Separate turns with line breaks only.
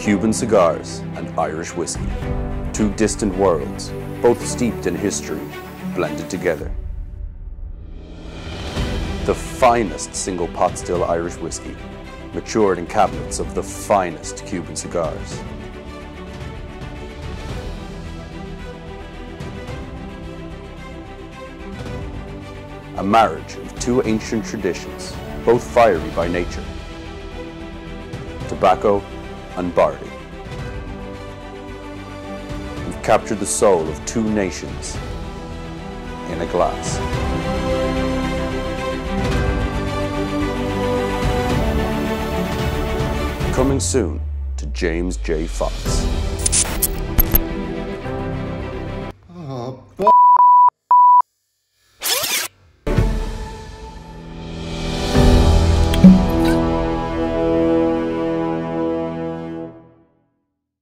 Cuban cigars and Irish whiskey. Two distant worlds, both steeped in history, blended together. The finest single pot still Irish whiskey, matured in cabinets of the finest Cuban cigars. A marriage of two ancient traditions, both fiery by nature. Tobacco and barley. We've captured the soul of two nations in a glass. Coming soon to James J. Fox.